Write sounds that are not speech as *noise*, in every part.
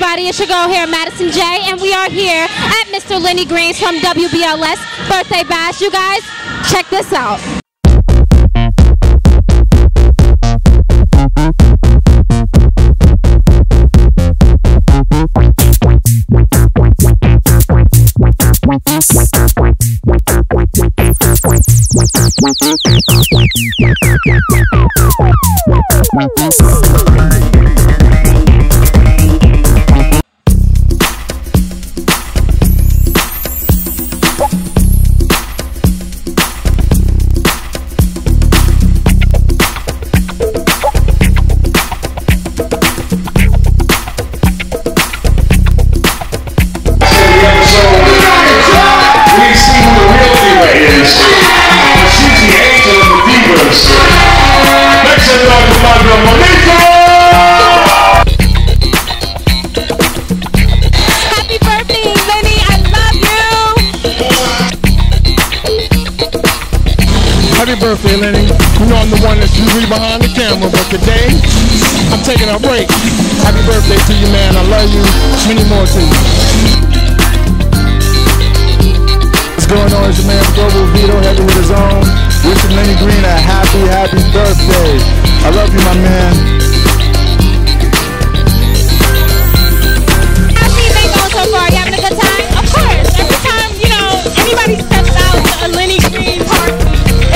everybody? It's your girl here, Madison Jaye, and we are here at Mr. Lenny Green's from WBLS Birthday Bash. You guys, check this out. *laughs* Happy birthday, Lenny! I love you! Happy birthday, Lenny. You know I'm the one that's usually behind the camera, but today I'm taking a break. Happy birthday to you, man. I love you. Many more you. Wishing Lenny Green a happy, happy birthday. I love you, my man. How's the going so far? You having a good time? Of course. Every time, you know, anybody steps out to a Lenny Green party,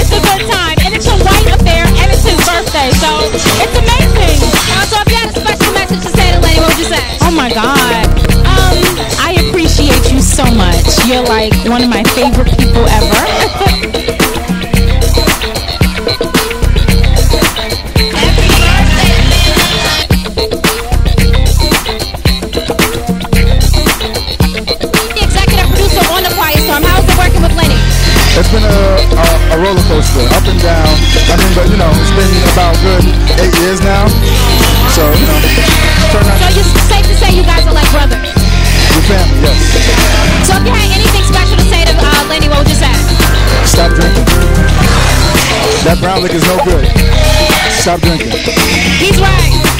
it's a good time. And it's a white affair, and it's his birthday, so it's amazing. So if you had a special message to say to Lenny, what would you say? My God. Um, I appreciate you so much. You're like one of my favorite people ever. It's been a, a, a roller coaster, up and down. I mean, but you know, it's been about good eight years now. So, you know, turn out So it's safe to say you guys are like brothers. your family, yes. So if you had anything special to say to uh, Lenny, what would you say? Stop drinking. That brown liquor is no good. Stop drinking. He's right.